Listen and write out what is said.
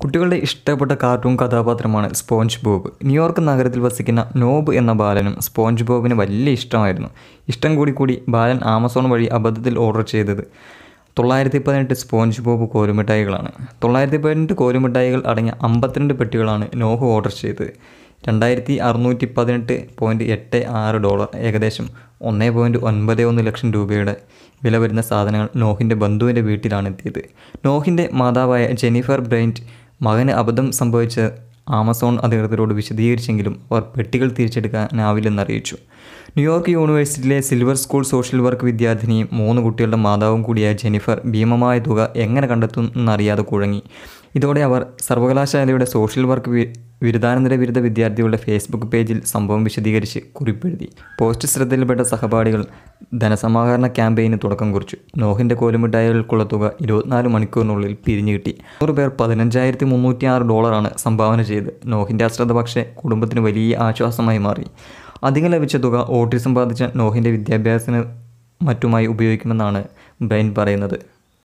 കുട്ടികളുടെ ഇഷ്ടപ്പെട്ട കാർട്ടൂൺ കഥാപാത്രമാണ് സ്പോഞ്ച് ബോബ് ന്യൂയോർക്ക് നഗരത്തിൽ വസിക്കുന്ന നോബ് എന്ന ബാലനും സ്പോഞ്ച് ബോബിന് വലിയ ഇഷ്ടമായിരുന്നു. ഇഷ്ടം കൂടി കൂടി ബാലൻ ആമസോൺ വഴി അബദ്ധത്തിൽ ഓർഡർ ചെയ്തത്. തൊള്ളായിരത്തി പതിനെട്ട് സ്പോഞ്ച് ബോബ് കോലുമിഠായികളാണ്. തൊള്ളായിരത്തി പതിനെട്ട് കോലുമിഠായികൾ അടങ്ങിയ അമ്പത്തിരണ്ട് പെട്ടികളാണ് നോഹ് ഓർഡർ ചെയ്തത്. രണ്ടായിരത്തി അറുന്നൂറ്റി പതിനെട്ട് പോയിന്റ് എട്ട് ആറ് ഡോളർ ഏകദേശം ഒന്ന് പോയിന്റ് ഒൻപത് ഒന്ന് ലക്ഷം രൂപയുടെ വില വരുന്ന സാധനങ്ങൾ നോഹിന്റെ ബന്ധുവിന്റെ വീട്ടിലാണ് എത്തിയത്. നോഹിന്റെ മാതാവായ ജെനിഫർ ബ്രൈന്റ് മകന് അബദ്ധം സംഭവിച്ച് ആമസോൺ അധികൃതരോട് വിശദീകരിച്ചെങ്കിലും അവർ പെട്ടികൾ തിരിച്ചെടുക്കാനാവില്ലെന്ന് അറിയിച്ചു ന്യൂയോർക്ക് യൂണിവേഴ്സിറ്റിയിലെ സിൽവർ സ്കൂൾ സോഷ്യൽ വർക്ക് വിദ്യാർത്ഥിനിയും മൂന്ന് കുട്ടികളുടെ മാതാവും കൂടിയായ ജെനിഫർ ഭീമമായ തുക എങ്ങനെ കണ്ടെത്തും എന്നറിയാതെ കുഴങ്ങി. ഇതോടെ അവർ സർവകലാശാലയുടെ സോഷ്യൽ വർക്ക് ബിരുദാനന്തര ബിരുദ വിദ്യാർത്ഥികളുടെ ഫേസ്ബുക്ക് പേജിൽ സംഭവം വിശദീകരിച്ച് കുറിപ്പെഴുതി. പോസ്റ്റ് ശ്രദ്ധയിൽപ്പെട്ട സഹപാഠികൾ ധനസമാഹരണ ക്യാമ്പയിന് തുടക്കം കുറിച്ചു. നോഹിന്റെ കോലുമിഠായികൾക്കുള്ള തുക ഇരുപത്തിനാല് മണിക്കൂറിനുള്ളിൽ പിരിഞ്ഞു കിട്ടി. നൂറ് പേർ പതിനഞ്ചായിരത്തി മുന്നൂറ്റി ആറ് ഡോളറാണ് സംഭാവന ചെയ്ത്. നോഹിന്റെ അശ്രദ്ധ പക്ഷേ കുടുംബത്തിന് വലിയ ആശ്വാസമായി മാറി. അധികം ലഭിച്ച തുക ഓട്ടിസം ബാധിച്ച നോഹിന്റെ വിദ്യാഭ്യാസത്തിന് മറ്റുമായി ഉപയോഗിക്കുമെന്നാണ് ബ്രെയിൻ പറയുന്നത്.